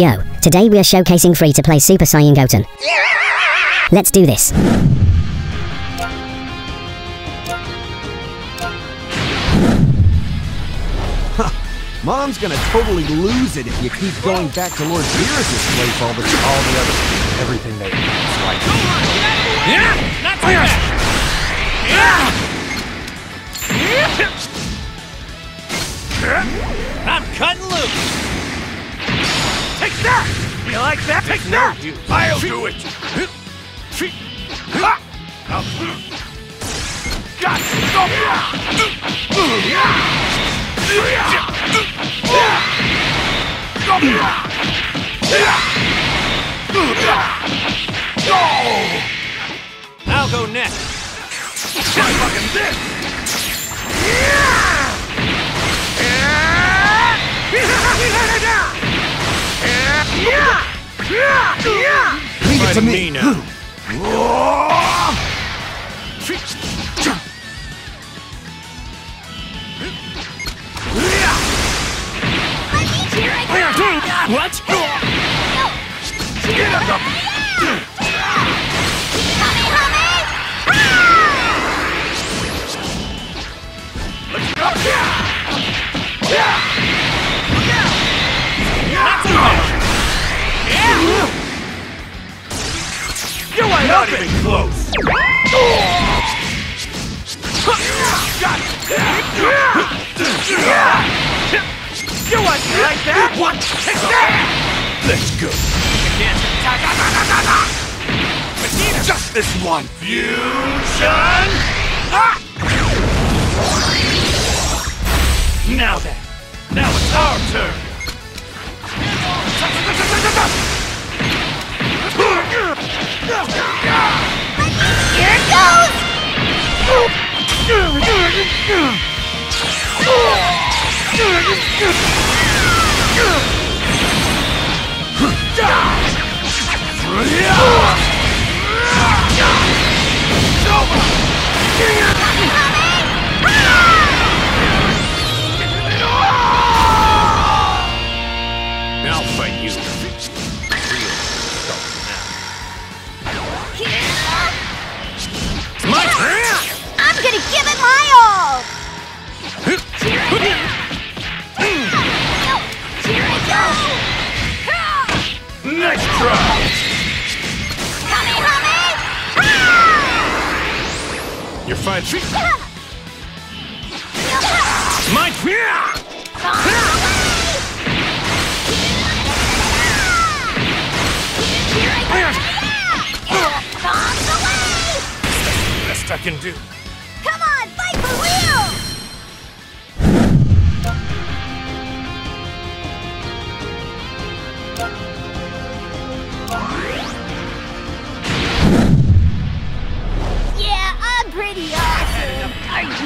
Yo, today we are showcasing free to play Super Saiyan Goten. Let's do this. Mom's gonna totally lose it if you keep going back to Lord Beerus' place all the all the other everything they like. Yeah! Not too bad! Like that? I'll do it! I'll go next. Try fucking this! Leave it to me. now. What? Not even close. You want me like that? What? Take that! Let's go. Just this one. Fusion! Now then. Now it's our turn. I'll You're fine. My! Best I can do.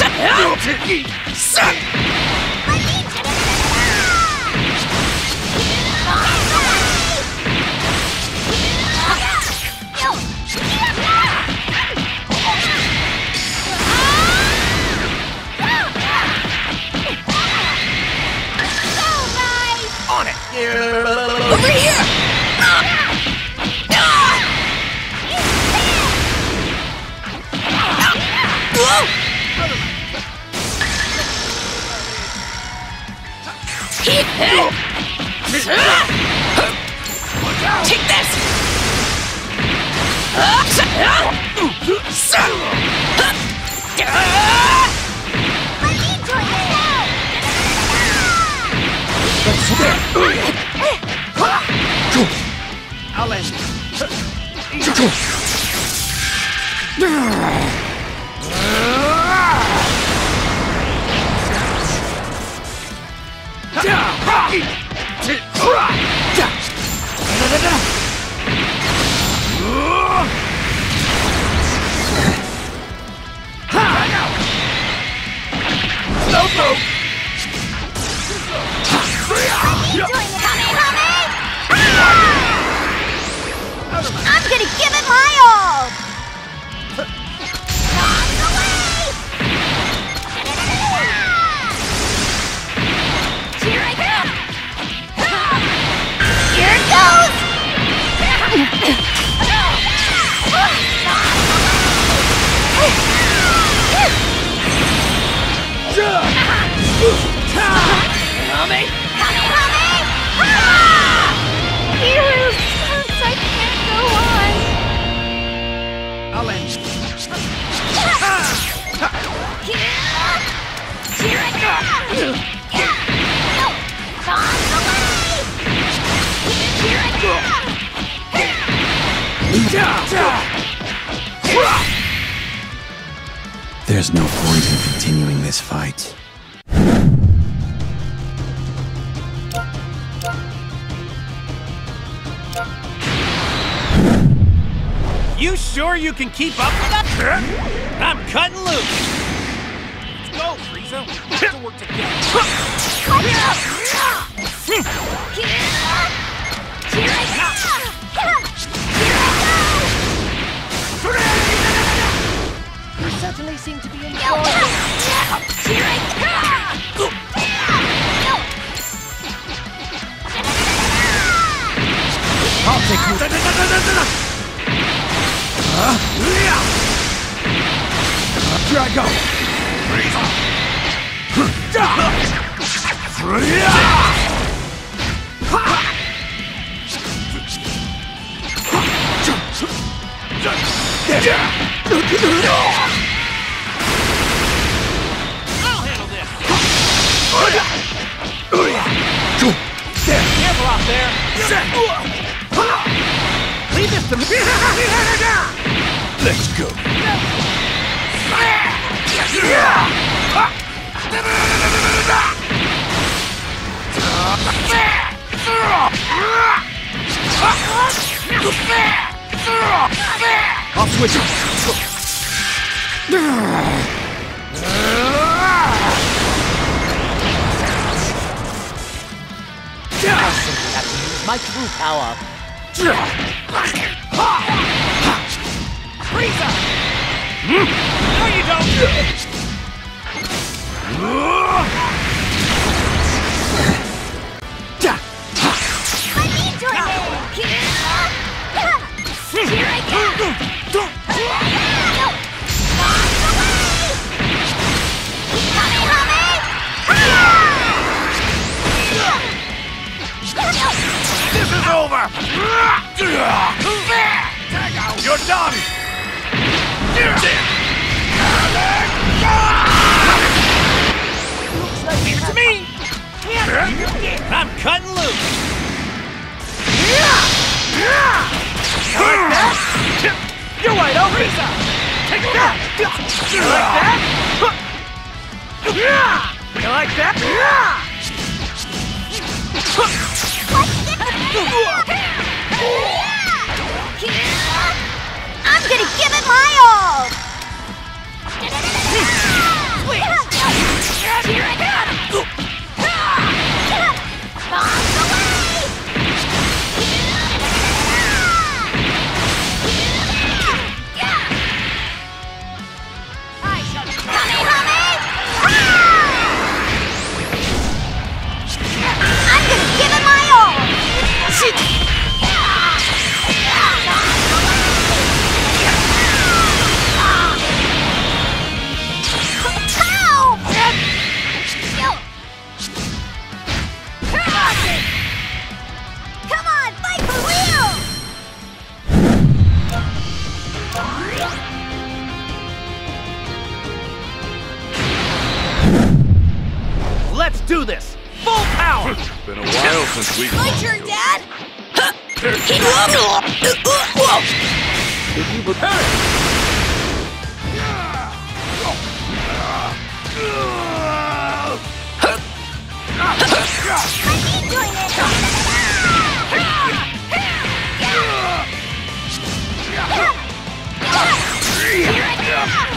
you awesome? Take this! I'll end I'm gonna give it my all! There's no point in continuing this fight. You sure you can keep up with us? I'm cutting loose. Let's go, Frieza. We have to work together. Go. I'll I'll switch it. my true power. Frieza! No, you don't. Here I! Don't. This is over. You're done. I'm cutting loose. Like that? You're! Take that! You like that? You like that? I'm gonna give it my all! Here I come!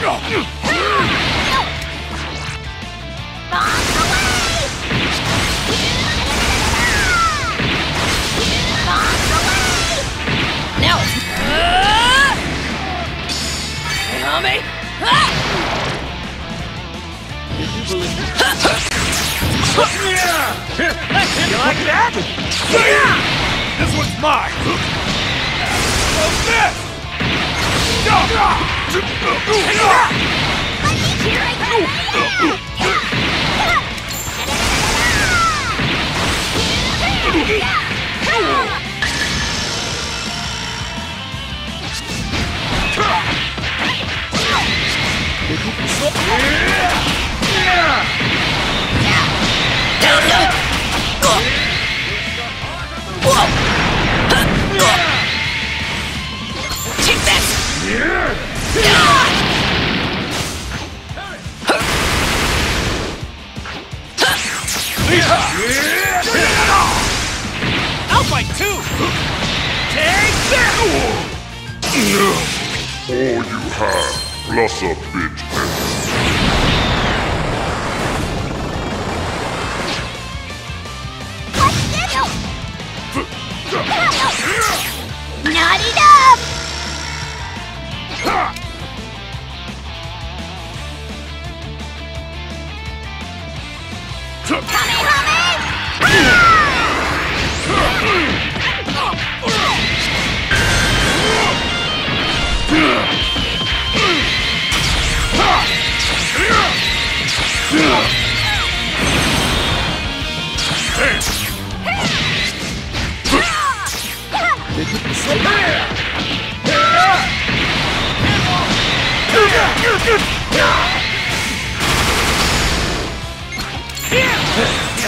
Oh! You prepare? I need doing it! You like that? This one's mine! This? Take have, plus a bit. Not enough! You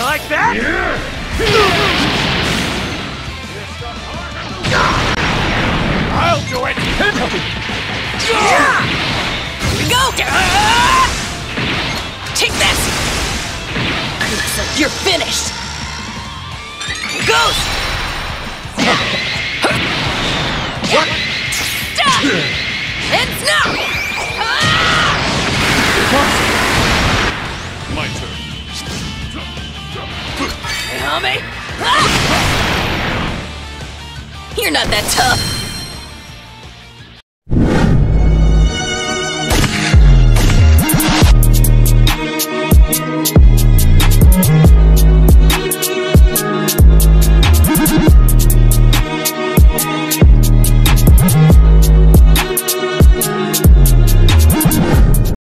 like that? I'll And snap! My turn. Help me! Ah! You're not that tough!